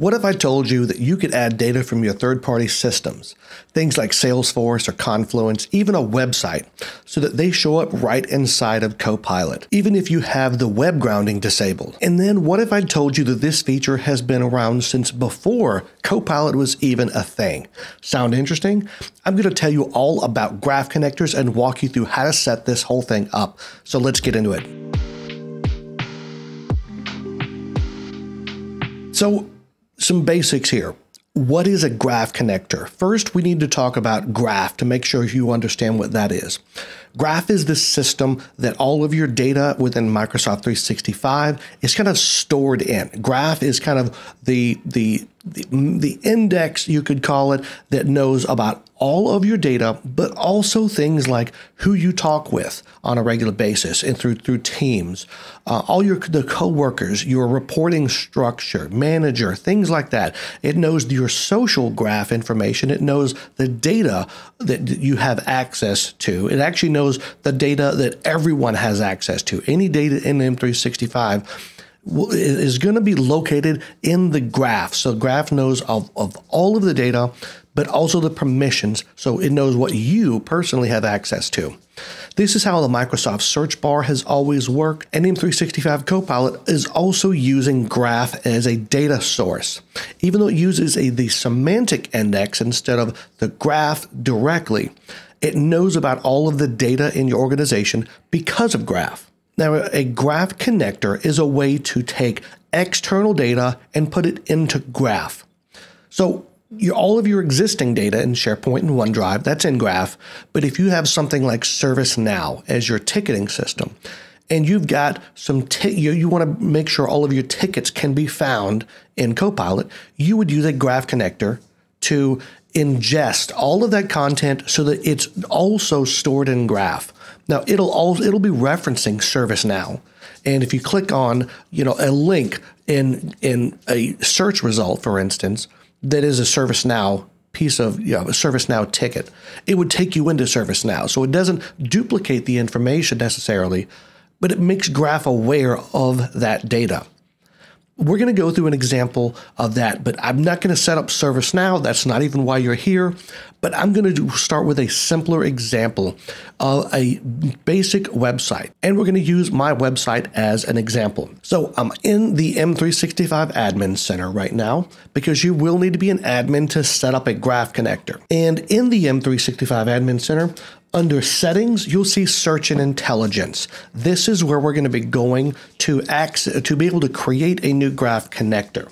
What if I told you that you could add data from your third party systems, things like Salesforce or Confluence, even a website, so that they show up right inside of Copilot, even if you have the web grounding disabled? And then what if I told you that this feature has been around since before Copilot was even a thing? Sound interesting? I'm going to tell you all about graph connectors and walk you through how to set this whole thing up. So let's get into it. So, some basics here. What is a graph connector? First, we need to talk about graph to make sure you understand what that is. Graph is the system that all of your data within Microsoft 365 is kind of stored in. Graph is kind of the the the, the index you could call it that knows about all of your data, but also things like who you talk with on a regular basis and through through teams, uh, all your the coworkers, your reporting structure, manager, things like that. It knows your social graph information. It knows the data that you have access to. It actually knows the data that everyone has access to. Any data in M365 is going to be located in the graph. So graph knows of, of all of the data, but also the permissions. So it knows what you personally have access to. This is how the Microsoft search bar has always worked. And M365 Copilot is also using graph as a data source. Even though it uses a, the semantic index instead of the graph directly, it knows about all of the data in your organization because of graph. Now, a graph connector is a way to take external data and put it into graph. So your, all of your existing data in SharePoint and OneDrive, that's in graph. But if you have something like ServiceNow as your ticketing system, and you've got some, you, you want to make sure all of your tickets can be found in Copilot, you would use a graph connector to ingest all of that content so that it's also stored in graph. Now it'll all it'll be referencing ServiceNow. And if you click on, you know, a link in in a search result, for instance, that is a ServiceNow piece of you know, a ServiceNow ticket, it would take you into ServiceNow. So it doesn't duplicate the information necessarily, but it makes Graph aware of that data. We're going to go through an example of that, but I'm not going to set up ServiceNow. That's not even why you're here. But I'm going to start with a simpler example of a basic website. And we're going to use my website as an example. So I'm in the M365 Admin Center right now because you will need to be an admin to set up a graph connector. And in the M365 Admin Center, under settings, you'll see search and intelligence. This is where we're going to be going to access, to be able to create a new graph connector.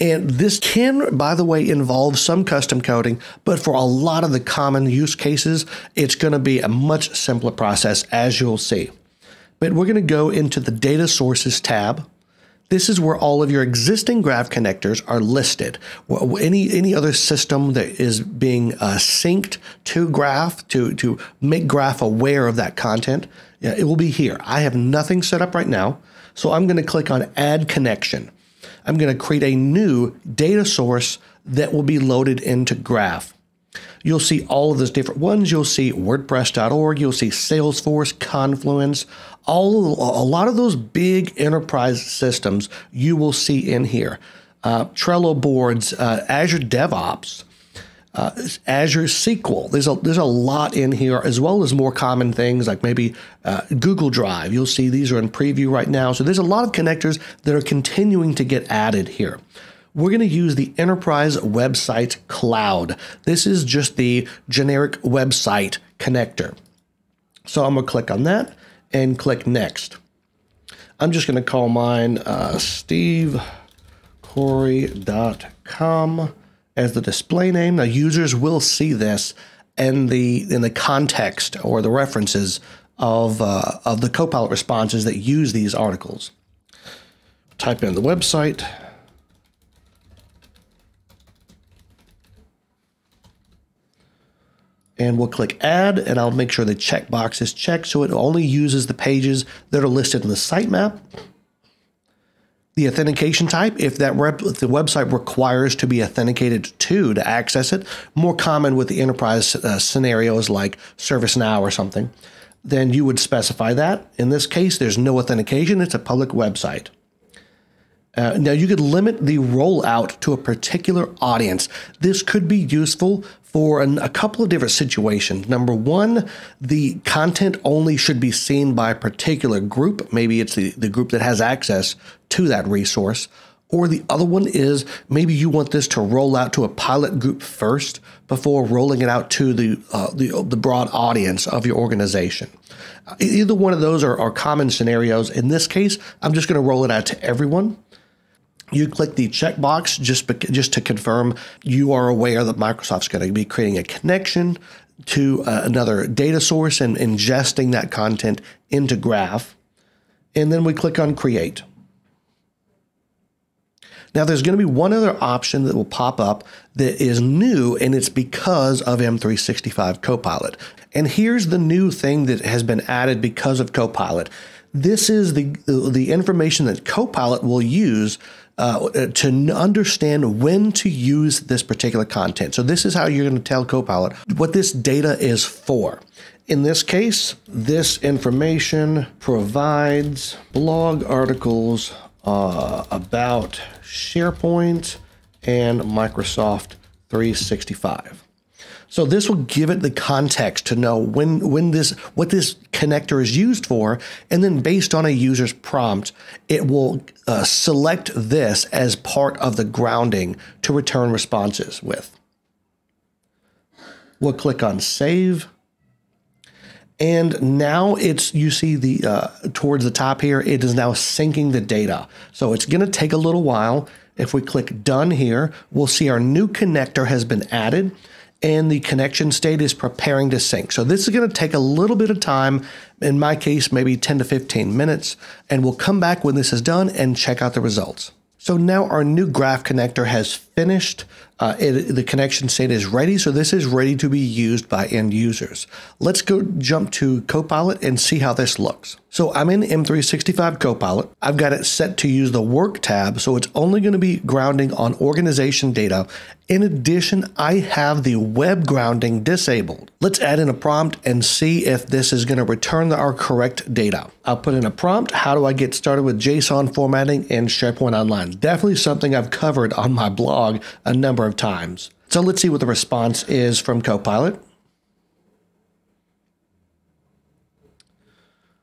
And this can, by the way, involve some custom coding, but for a lot of the common use cases, it's going to be a much simpler process, as you'll see. But we're going to go into the data sources tab. This is where all of your existing graph connectors are listed. Any any other system that is being uh, synced to graph to to make graph aware of that content, yeah, it will be here. I have nothing set up right now, so I'm going to click on Add Connection. I'm going to create a new data source that will be loaded into Graph. You'll see all of those different ones. You'll see WordPress.org. You'll see Salesforce, Confluence, all a lot of those big enterprise systems you will see in here. Uh, Trello boards, uh, Azure DevOps, uh, Azure SQL. There's a there's a lot in here, as well as more common things like maybe uh, Google Drive. You'll see these are in preview right now. So there's a lot of connectors that are continuing to get added here we're going to use the Enterprise Website Cloud. This is just the generic website connector. So I'm going to click on that and click Next. I'm just going to call mine uh, stevecorey.com as the display name. Now users will see this in the in the context or the references of uh, of the Copilot responses that use these articles. Type in the website and we'll click add and I'll make sure the checkbox is checked so it only uses the pages that are listed in the sitemap. The authentication type, if that rep, if the website requires to be authenticated to to access it, more common with the enterprise uh, scenarios like ServiceNow or something, then you would specify that. In this case, there's no authentication, it's a public website. Uh, now, you could limit the rollout to a particular audience. This could be useful for an, a couple of different situations. Number one, the content only should be seen by a particular group. Maybe it's the, the group that has access to that resource. Or the other one is maybe you want this to roll out to a pilot group first before rolling it out to the uh, the, the, broad audience of your organization. Either one of those are, are common scenarios. In this case, I'm just going to roll it out to everyone you click the checkbox just just to confirm you are aware that Microsoft's going to be creating a connection to uh, another data source and ingesting that content into Graph. And then we click on Create. Now, there's going to be one other option that will pop up that is new, and it's because of M365 Copilot. And here's the new thing that has been added because of Copilot. This is the, the information that Copilot will use uh, to understand when to use this particular content. So this is how you're going to tell Copilot what this data is for. In this case, this information provides blog articles uh, about SharePoint and Microsoft 365. So this will give it the context to know when when this what this connector is used for, and then based on a user's prompt, it will uh, select this as part of the grounding to return responses with. We'll click on save. And now it's, you see the, uh, towards the top here, it is now syncing the data. So it's going to take a little while. If we click done here, we'll see our new connector has been added and the connection state is preparing to sync. So this is going to take a little bit of time, in my case, maybe 10 to 15 minutes, and we'll come back when this is done and check out the results. So now our new graph connector has finished. Uh, it, the connection state is ready. So this is ready to be used by end users. Let's go jump to Copilot and see how this looks. So I'm in M365 Copilot. I've got it set to use the Work tab, so it's only going to be grounding on organization data. In addition, I have the web grounding disabled. Let's add in a prompt and see if this is going to return our correct data. I'll put in a prompt. How do I get started with JSON formatting in SharePoint Online? Definitely something I've covered on my blog a number of times. So let's see what the response is from Copilot.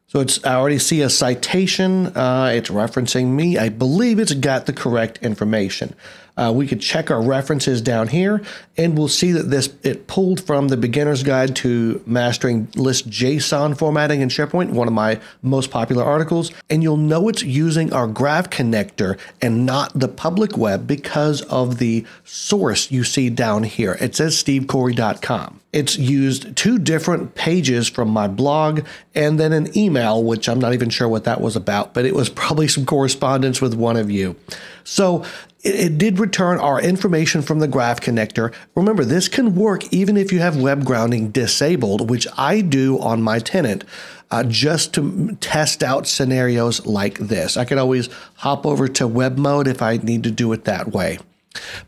So it's I already see a citation. Uh, it's referencing me. I believe it's got the correct information. Uh, we could check our references down here, and we'll see that this it pulled from the beginner's guide to mastering list JSON formatting in SharePoint, one of my most popular articles. And you'll know it's using our graph connector and not the public web because of the source you see down here. It says stevecorey.com. It's used two different pages from my blog and then an email, which I'm not even sure what that was about, but it was probably some correspondence with one of you. So it, it did return our information from the graph connector. Remember, this can work even if you have web grounding disabled, which I do on my tenant. Uh, just to test out scenarios like this. I can always hop over to web mode if I need to do it that way.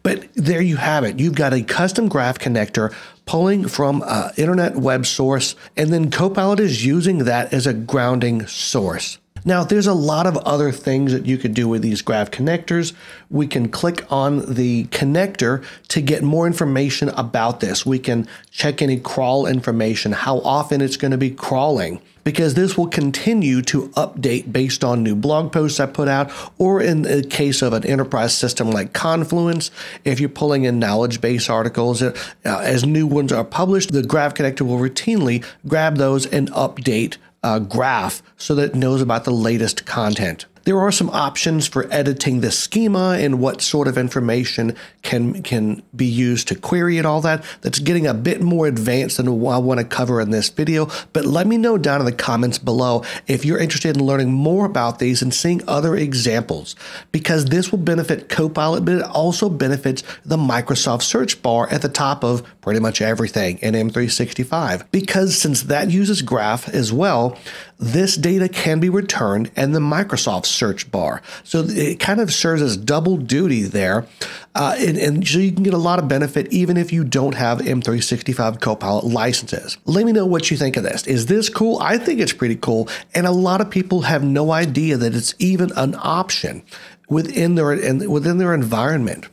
But there you have it. You've got a custom graph connector pulling from an internet web source, and then Copilot is using that as a grounding source. Now, there's a lot of other things that you could do with these graph connectors. We can click on the connector to get more information about this. We can check any crawl information, how often it's going to be crawling, because this will continue to update based on new blog posts I put out, or in the case of an enterprise system like Confluence, if you're pulling in knowledge base articles, uh, as new ones are published, the graph connector will routinely grab those and update uh, graph so that it knows about the latest content. There are some options for editing the schema and what sort of information can can be used to query and all that. That's getting a bit more advanced than what I want to cover in this video. But let me know down in the comments below if you're interested in learning more about these and seeing other examples, because this will benefit Copilot, but it also benefits the Microsoft search bar at the top of pretty much everything in M365. Because since that uses Graph as well, this data can be returned in the Microsoft search bar. So it kind of serves as double duty there. Uh, and, and, so you can get a lot of benefit even if you don't have M365 Copilot licenses. Let me know what you think of this. Is this cool? I think it's pretty cool. And a lot of people have no idea that it's even an option. within their within their environment.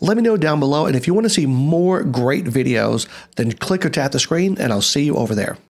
Let me know down below, and if you want to see more great videos, then click or tap the screen, and I'll see you over there.